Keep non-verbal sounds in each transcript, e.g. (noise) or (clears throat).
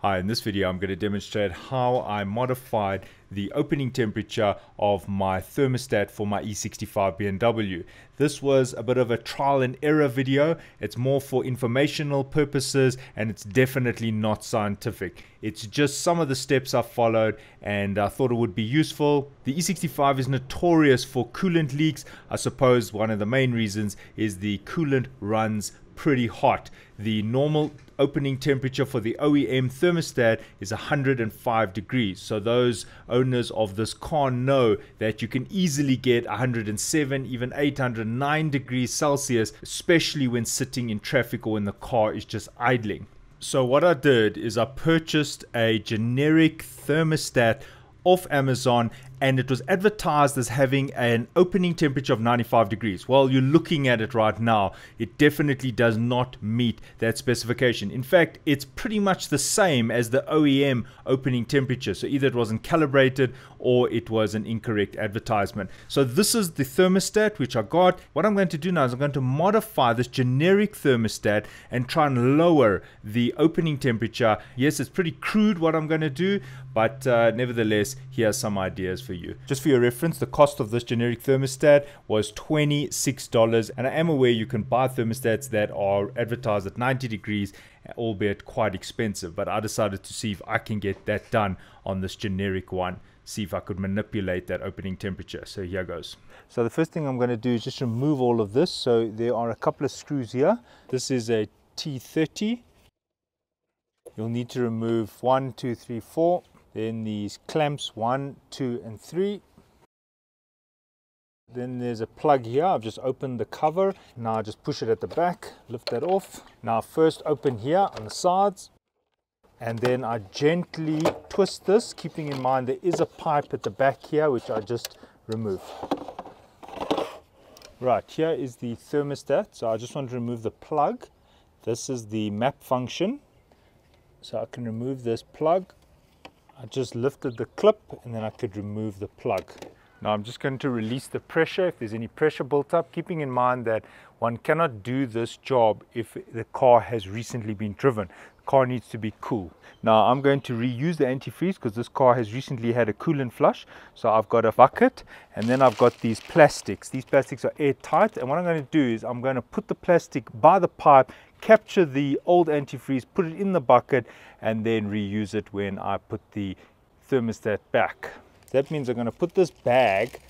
Hi, in this video I'm going to demonstrate how I modified the opening temperature of my thermostat for my E65 BMW. This was a bit of a trial and error video. It's more for informational purposes and it's definitely not scientific. It's just some of the steps I followed and I thought it would be useful. The E65 is notorious for coolant leaks. I suppose one of the main reasons is the coolant runs pretty hot. The normal opening temperature for the OEM thermostat is 105 degrees. So those owners of this car know that you can easily get 107, even 809 degrees Celsius, especially when sitting in traffic or when the car is just idling. So what I did is I purchased a generic thermostat off Amazon and it was advertised as having an opening temperature of 95 degrees. Well, you're looking at it right now. It definitely does not meet that specification. In fact, it's pretty much the same as the OEM opening temperature. So either it wasn't calibrated or it was an incorrect advertisement. So this is the thermostat which I got. What I'm going to do now is I'm going to modify this generic thermostat and try and lower the opening temperature. Yes, it's pretty crude what I'm going to do, but uh, nevertheless, here are some ideas for you. Just for your reference, the cost of this generic thermostat was $26 and I am aware you can buy thermostats that are advertised at 90 degrees albeit quite expensive but I decided to see if I can get that done on this generic one see if I could manipulate that opening temperature. So here goes. So the first thing I'm going to do is just remove all of this. So there are a couple of screws here. This is a T30 you'll need to remove one two three four then these clamps one, two, and three. Then there's a plug here. I've just opened the cover. Now I just push it at the back, lift that off. Now first open here on the sides. And then I gently twist this, keeping in mind there is a pipe at the back here, which I just remove. Right, here is the thermostat. So I just want to remove the plug. This is the map function. So I can remove this plug I just lifted the clip and then I could remove the plug. Now I'm just going to release the pressure if there's any pressure built up, keeping in mind that one cannot do this job if the car has recently been driven. Car needs to be cool. Now I'm going to reuse the antifreeze because this car has recently had a coolant flush. So I've got a bucket and then I've got these plastics. These plastics are airtight and what I'm going to do is I'm going to put the plastic by the pipe capture the old antifreeze, put it in the bucket, and then reuse it when I put the thermostat back. That means I'm going to put this bag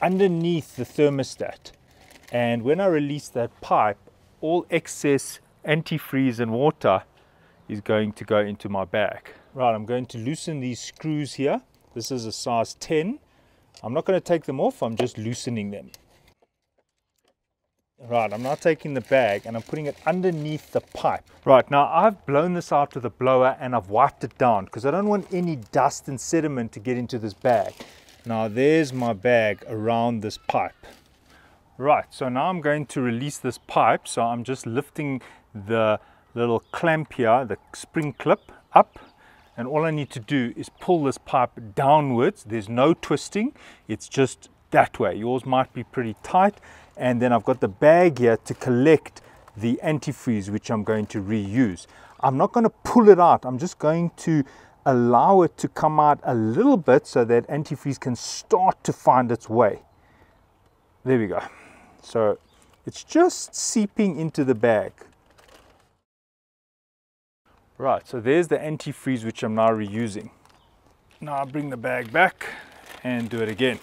underneath the thermostat. And when I release that pipe, all excess antifreeze and water is going to go into my bag. Right, I'm going to loosen these screws here. This is a size 10. I'm not going to take them off, I'm just loosening them. Right, I'm now taking the bag and I'm putting it underneath the pipe. Right, now I've blown this out with a blower and I've wiped it down because I don't want any dust and sediment to get into this bag. Now there's my bag around this pipe. Right, so now I'm going to release this pipe. So I'm just lifting the little clamp here, the spring clip up. And all I need to do is pull this pipe downwards. There's no twisting, it's just that way. Yours might be pretty tight and then I've got the bag here to collect the antifreeze which I'm going to reuse. I'm not going to pull it out, I'm just going to allow it to come out a little bit so that antifreeze can start to find its way. There we go. So it's just seeping into the bag. Right, so there's the antifreeze which I'm now reusing. Now I bring the bag back and do it again.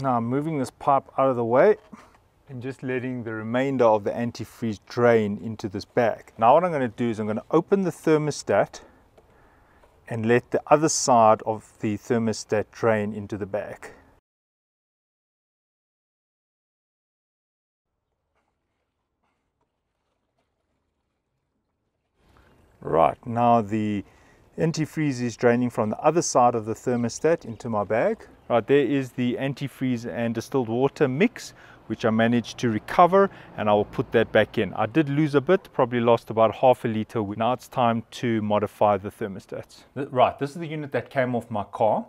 Now I'm moving this pipe out of the way and just letting the remainder of the antifreeze drain into this bag. Now what I'm going to do is I'm going to open the thermostat and let the other side of the thermostat drain into the bag. Right, now the antifreeze is draining from the other side of the thermostat into my bag. Right, there is the antifreeze and distilled water mix, which I managed to recover and I will put that back in. I did lose a bit, probably lost about half a litre. Now it's time to modify the thermostats. Right, this is the unit that came off my car.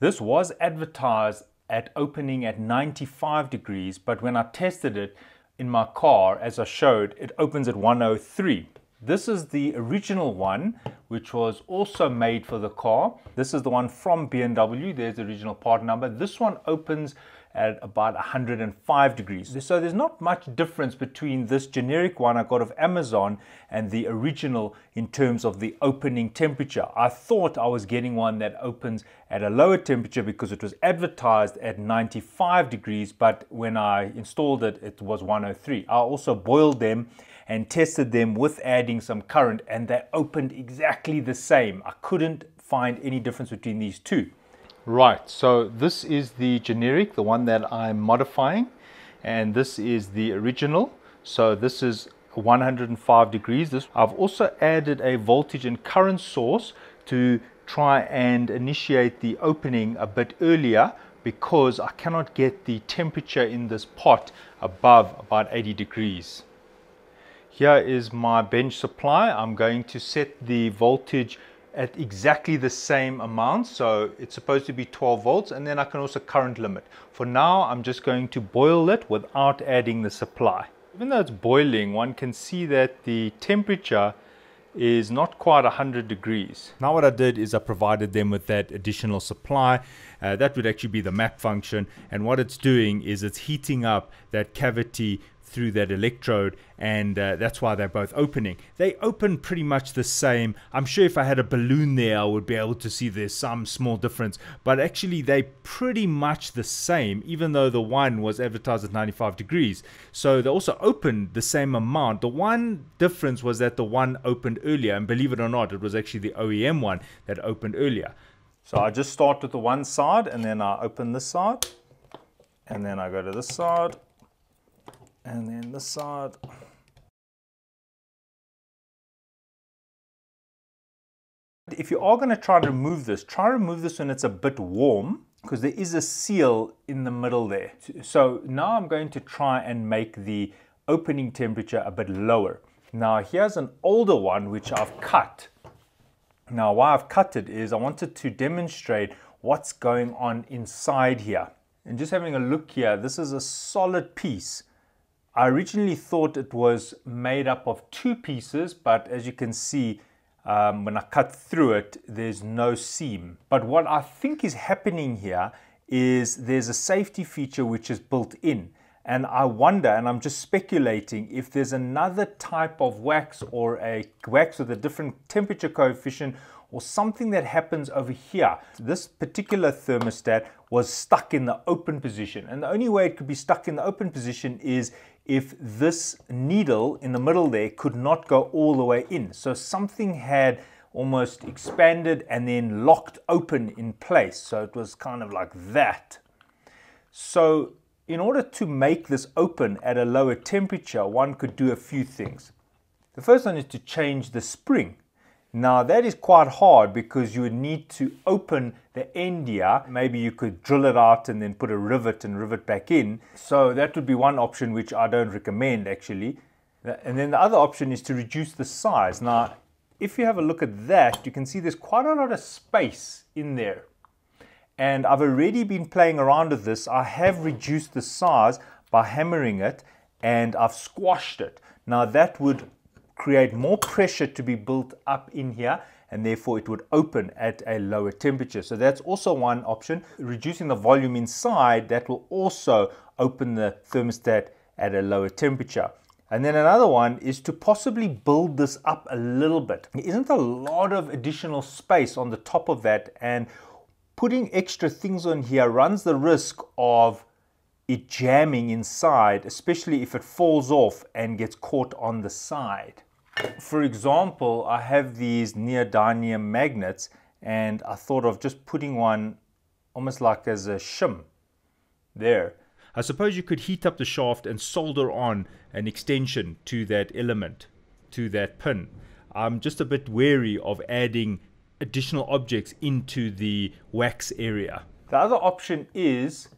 This was advertised at opening at 95 degrees, but when I tested it, in my car, as I showed, it opens at 103. This is the original one, which was also made for the car. This is the one from BMW. There's the original part number. This one opens at about 105 degrees. So there's not much difference between this generic one I got of Amazon and the original in terms of the opening temperature. I thought I was getting one that opens at a lower temperature because it was advertised at 95 degrees, but when I installed it, it was 103. I also boiled them and tested them with adding some current and they opened exactly the same. I couldn't find any difference between these two. Right, so this is the generic, the one that I'm modifying, and this is the original. So this is 105 degrees. This I've also added a voltage and current source to try and initiate the opening a bit earlier because I cannot get the temperature in this pot above about 80 degrees. Here is my bench supply. I'm going to set the voltage at exactly the same amount. So it's supposed to be 12 volts and then I can also current limit. For now, I'm just going to boil it without adding the supply. Even though it's boiling, one can see that the temperature is not quite 100 degrees. Now what I did is I provided them with that additional supply. Uh, that would actually be the map function. And what it's doing is it's heating up that cavity through that electrode and uh, that's why they're both opening. They open pretty much the same. I'm sure if I had a balloon there I would be able to see there's some small difference but actually they pretty much the same even though the one was advertised at 95 degrees. So they also opened the same amount. The one difference was that the one opened earlier and believe it or not it was actually the OEM one that opened earlier. So I just start with the one side and then I open this side and then I go to this side and then this side. If you are going to try to remove this, try to remove this when it's a bit warm because there is a seal in the middle there. So now I'm going to try and make the opening temperature a bit lower. Now here's an older one which I've cut. Now why I've cut it is I wanted to demonstrate what's going on inside here. And just having a look here, this is a solid piece I originally thought it was made up of two pieces, but as you can see, um, when I cut through it, there's no seam. But what I think is happening here is there's a safety feature which is built in. And I wonder, and I'm just speculating, if there's another type of wax or a wax with a different temperature coefficient or something that happens over here. This particular thermostat was stuck in the open position. And the only way it could be stuck in the open position is if this needle in the middle there could not go all the way in. So something had almost expanded and then locked open in place. So it was kind of like that. So in order to make this open at a lower temperature, one could do a few things. The first one is to change the spring. Now that is quite hard because you would need to open the end here. Maybe you could drill it out and then put a rivet and rivet back in. So that would be one option which I don't recommend actually. And then the other option is to reduce the size. Now if you have a look at that, you can see there's quite a lot of space in there. And I've already been playing around with this. I have reduced the size by hammering it and I've squashed it. Now that would create more pressure to be built up in here and therefore it would open at a lower temperature. So that's also one option. Reducing the volume inside, that will also open the thermostat at a lower temperature. And then another one is to possibly build this up a little bit. Isn't a lot of additional space on the top of that and putting extra things on here runs the risk of it jamming inside, especially if it falls off and gets caught on the side. For example, I have these neodymium magnets and I thought of just putting one almost like as a shim there. I suppose you could heat up the shaft and solder on an extension to that element, to that pin. I'm just a bit wary of adding additional objects into the wax area. The other option is,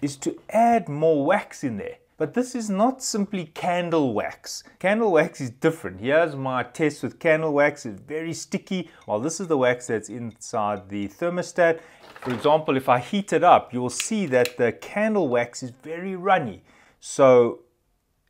is to add more wax in there. But this is not simply candle wax. Candle wax is different. Here's my test with candle wax. It's very sticky. While this is the wax that's inside the thermostat. For example, if I heat it up, you'll see that the candle wax is very runny. So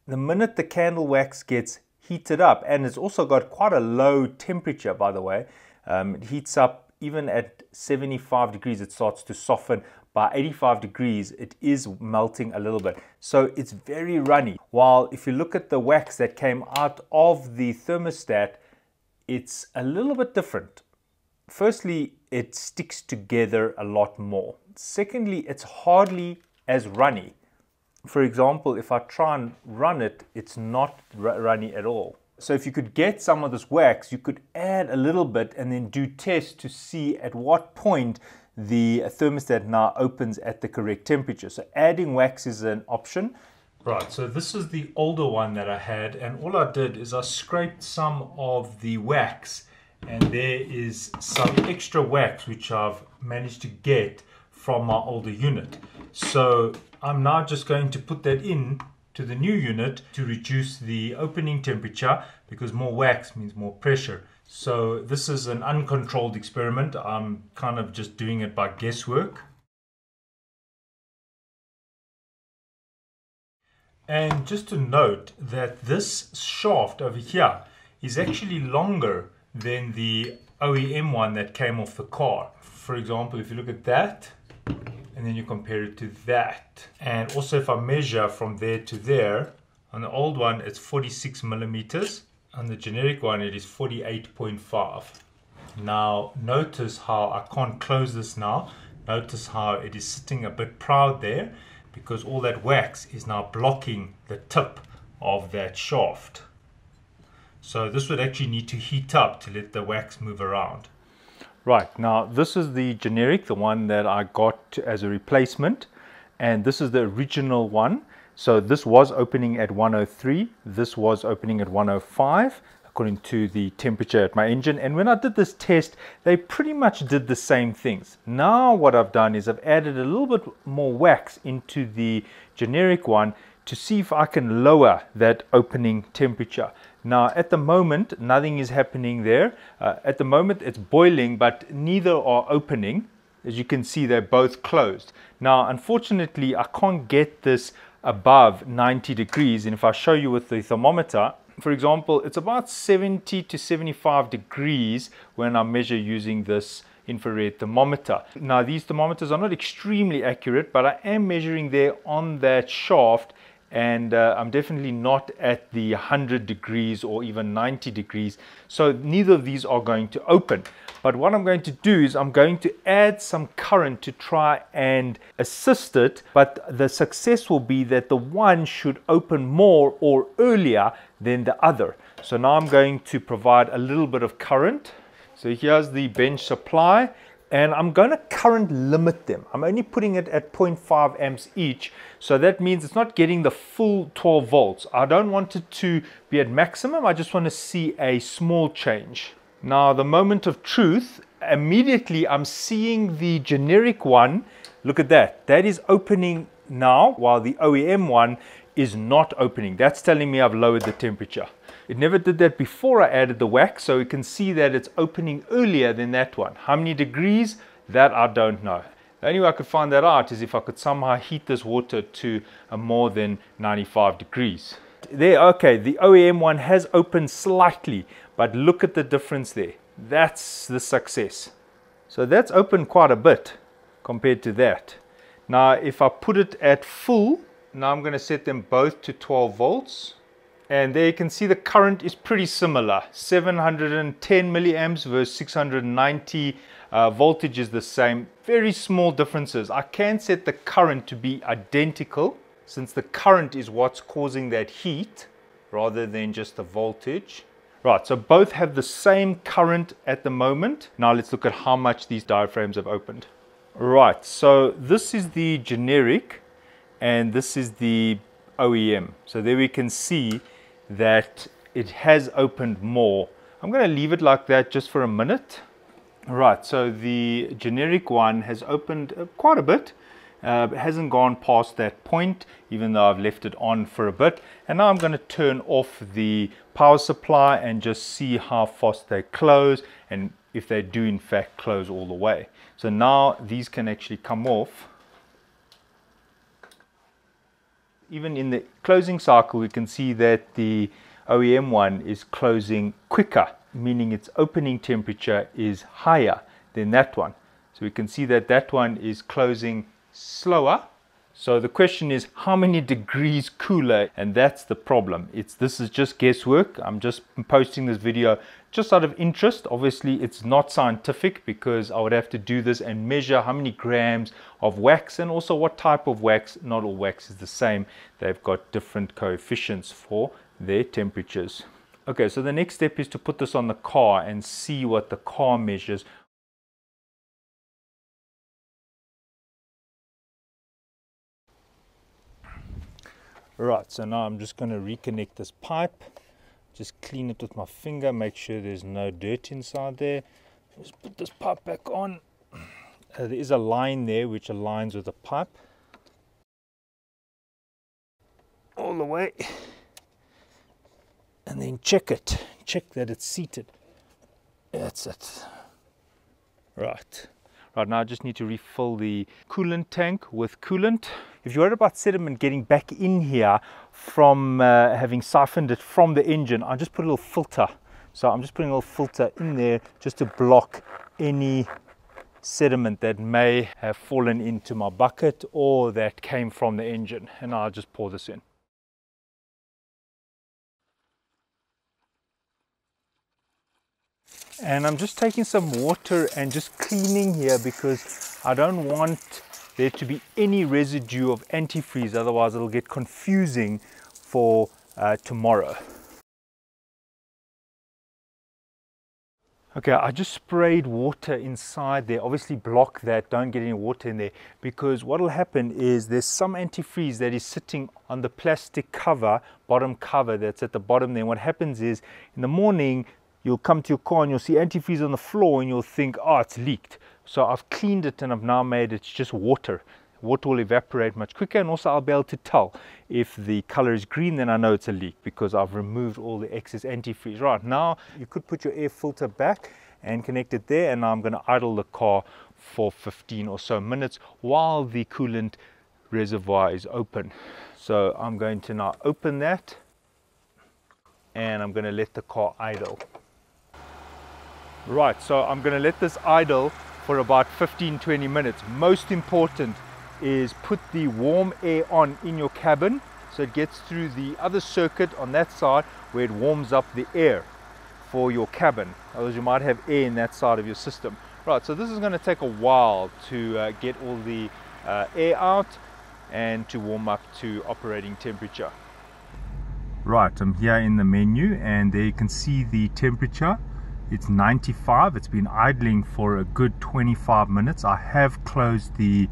the minute the candle wax gets heated up, and it's also got quite a low temperature, by the way, um, it heats up even at 75 degrees, it starts to soften. By 85 degrees, it is melting a little bit. So it's very runny. While if you look at the wax that came out of the thermostat, it's a little bit different. Firstly, it sticks together a lot more. Secondly, it's hardly as runny for example, if I try and run it, it's not runny at all. So if you could get some of this wax, you could add a little bit and then do tests to see at what point the thermostat now opens at the correct temperature. So adding wax is an option. Right, so this is the older one that I had and all I did is I scraped some of the wax and there is some extra wax which I've managed to get from my older unit. So I'm now just going to put that in to the new unit to reduce the opening temperature because more wax means more pressure. So this is an uncontrolled experiment. I'm kind of just doing it by guesswork. And just to note that this shaft over here is actually longer than the OEM one that came off the car. For example, if you look at that, and then you compare it to that. And also if I measure from there to there, on the old one it's 46 millimeters, on the generic one it is 48.5. Now notice how I can't close this now. Notice how it is sitting a bit proud there because all that wax is now blocking the tip of that shaft. So this would actually need to heat up to let the wax move around. Right, now this is the generic, the one that I got as a replacement, and this is the original one. So this was opening at 103, this was opening at 105, according to the temperature at my engine. And when I did this test, they pretty much did the same things. Now what I've done is I've added a little bit more wax into the generic one to see if I can lower that opening temperature. Now, at the moment, nothing is happening there. Uh, at the moment, it's boiling, but neither are opening. As you can see, they're both closed. Now, unfortunately, I can't get this above 90 degrees. And if I show you with the thermometer, for example, it's about 70 to 75 degrees when I measure using this infrared thermometer. Now, these thermometers are not extremely accurate, but I am measuring there on that shaft and uh, I'm definitely not at the 100 degrees or even 90 degrees. So neither of these are going to open. But what I'm going to do is I'm going to add some current to try and assist it. But the success will be that the one should open more or earlier than the other. So now I'm going to provide a little bit of current. So here's the bench supply and I'm going to current limit them. I'm only putting it at 0.5 amps each. So that means it's not getting the full 12 volts. I don't want it to be at maximum. I just want to see a small change. Now the moment of truth, immediately I'm seeing the generic one. Look at that. That is opening now while the OEM one is not opening. That's telling me I've lowered the temperature. It never did that before I added the wax, so you can see that it's opening earlier than that one. How many degrees? That I don't know. The only way I could find that out is if I could somehow heat this water to more than 95 degrees. There, okay, the OEM one has opened slightly, but look at the difference there. That's the success. So that's opened quite a bit compared to that. Now, if I put it at full, now I'm going to set them both to 12 volts. And there you can see the current is pretty similar. 710 milliamps versus 690 uh, voltage is the same. Very small differences. I can set the current to be identical since the current is what's causing that heat rather than just the voltage. Right, so both have the same current at the moment. Now let's look at how much these diaphragms have opened. Right, so this is the generic and this is the OEM. So there we can see that it has opened more. I'm going to leave it like that just for a minute. Right, so the generic one has opened uh, quite a bit. Uh, it hasn't gone past that point, even though I've left it on for a bit. And now I'm going to turn off the power supply and just see how fast they close and if they do in fact close all the way. So now these can actually come off even in the closing cycle, we can see that the OEM one is closing quicker, meaning its opening temperature is higher than that one. So we can see that that one is closing slower. So the question is how many degrees cooler and that's the problem. It's this is just guesswork. I'm just posting this video just out of interest. Obviously it's not scientific because I would have to do this and measure how many grams of wax and also what type of wax. Not all wax is the same. They've got different coefficients for their temperatures. Okay, so the next step is to put this on the car and see what the car measures Right, so now I'm just going to reconnect this pipe. Just clean it with my finger, make sure there's no dirt inside there. Just put this pipe back on. (clears throat) Uh, there is a line there which aligns with the pipe. All the way. And then check it. Check that it's seated. That's it. Right. Right now I just need to refill the coolant tank with coolant. If you're worried about sediment getting back in here from uh, having siphoned it from the engine, I just put a little filter. So I'm just putting a little filter in there just to block any sediment that may have fallen into my bucket or that came from the engine. And I'll just pour this in. And I'm just taking some water and just cleaning here because I don't want there to be any residue of antifreeze otherwise it'll get confusing for uh, tomorrow. Okay, I just sprayed water inside there. Obviously block that, don't get any water in there because what will happen is there's some antifreeze that is sitting on the plastic cover, bottom cover that's at the bottom there. what happens is in the morning you'll come to your car and you'll see antifreeze on the floor and you'll think, oh, it's leaked. So I've cleaned it and I've now made it just water. Water will evaporate much quicker and also I'll be able to tell if the color is green then I know it's a leak because I've removed all the excess antifreeze. Right now you could put your air filter back and connect it there and I'm going to idle the car for 15 or so minutes while the coolant reservoir is open. So I'm going to now open that and I'm going to let the car idle. Right, so I'm going to let this idle for about 15-20 minutes. Most important is put the warm air on in your cabin so it gets through the other circuit on that side where it warms up the air for your cabin. Otherwise you might have air in that side of your system. Right, so this is going to take a while to uh, get all the uh, air out and to warm up to operating temperature. Right, I'm here in the menu and there you can see the temperature it's 95 it's been idling for a good 25 minutes. I have closed the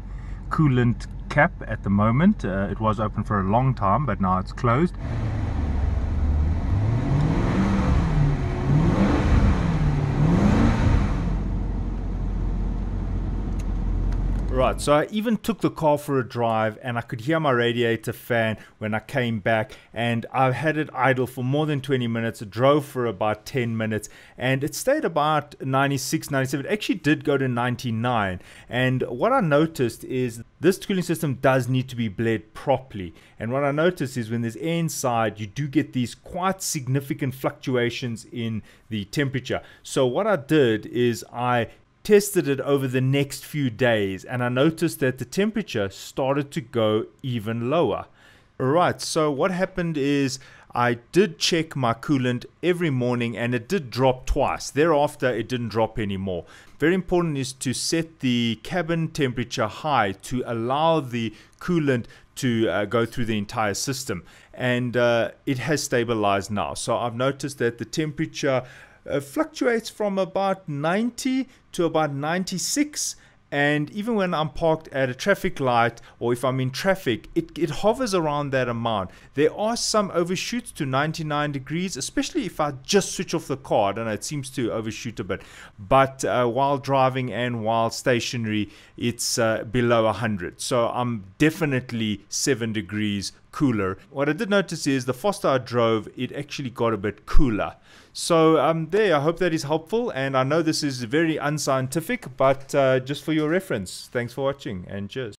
coolant cap at the moment. Uh, it was open for a long time but now it's closed Right, so I even took the car for a drive and I could hear my radiator fan when I came back and I had it idle for more than 20 minutes. It drove for about 10 minutes and it stayed about 96, 97. It actually did go to 99. And what I noticed is this cooling system does need to be bled properly. And what I noticed is when there's air inside, you do get these quite significant fluctuations in the temperature. So what I did is I tested it over the next few days and I noticed that the temperature started to go even lower. Alright, so what happened is I did check my coolant every morning and it did drop twice. Thereafter, it didn't drop anymore. Very important is to set the cabin temperature high to allow the coolant to uh, go through the entire system. And uh, it has stabilized now. So I've noticed that the temperature uh, fluctuates from about 90 to about 96 and even when I'm parked at a traffic light or if I'm in traffic, it, it hovers around that amount. There are some overshoots to 99 degrees, especially if I just switch off the car. Know, it seems to overshoot a bit. But uh, while driving and while stationary, it's uh, below 100. So I'm definitely 7 degrees cooler. What I did notice is the faster I drove, it actually got a bit cooler. So um, there, I hope that is helpful. And I know this is very unscientific, but uh, just for your reference. Thanks for watching and cheers.